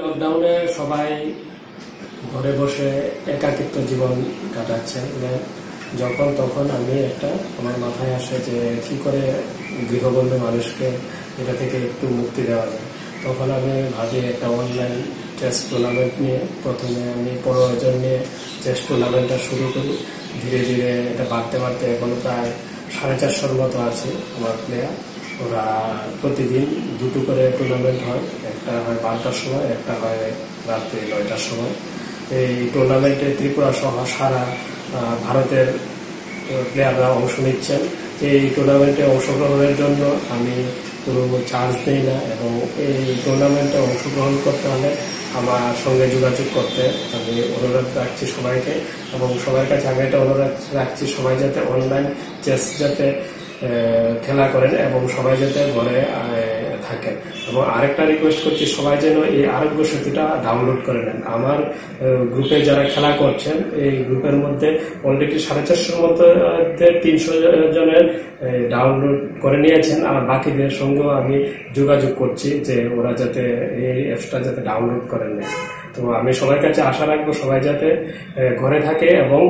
লকডাউনে সবাই ঘরে বসে একাকিত্ব জীবন কাটাচ্ছে। যখন তখন আমি একটা, আমার মাথায় আসে যে কি করে গৃহবন্ধু মানুষকে এটা থেকে একটু মুক্তি দেওয়া যায়। তখন আমি ভাবি একটা অনলাইন চেস টুর্নামেন্ট নিয়ে, প্রথমে আমি পনেরো জন নিয়ে চেস টুর্নামেন্টটা শুরু করি। ধীরে ধীরে এটা বাড়তে বাড়তে এখন প্রায় সাড়ে চারশোর মতো আছে আমার প্লেয়ার ওরা প্রতিদিন দুটো করে টুর্নামেন্ট হয়। একটা হয় বারোটার সময় একটা হয় রাত্রি নয়টার সময়। এই টুর্নামেন্টে ত্রিপুরা সহ সারা ভারতের প্লেয়াররা অংশ নিচ্ছেন। এই টুর্নামেন্টে অংশগ্রহণের জন্য আমি কোনো চার্জ দিই না এবং এই টুর্নামেন্টে অংশগ্রহণ করতে হলে আমার সঙ্গে যোগাযোগ করতে আমি অনুরোধ রাখছি সবাইকে এবং সবার কাছে আমি এটা অনুরোধ রাখছি সবাই যাতে অনলাইন চেস যাতে খেলা করেন এবং সবাই যাতে ঘরে থাকেন এবং আরেকটা রিকোয়েস্ট করছি, সবাই যেন এই আরোগ্য সেতুটা ডাউনলোড করে নেন। আমার গ্রুপে যারা খেলা করছেন, এই গ্রুপের মধ্যে অলরেডি সাড়ে চারশোর মতো তিনশো জনের ডাউনলোড করে নিয়েছেন। আর বাকিদের সঙ্গেও আমি যোগাযোগ করছি যে ওরা যাতে এই অ্যাপসটা যাতে ডাউনলোড করে নেয়। তো আমি সবার কাছে আশা রাখব সবাই যাতে ঘরে থাকে এবং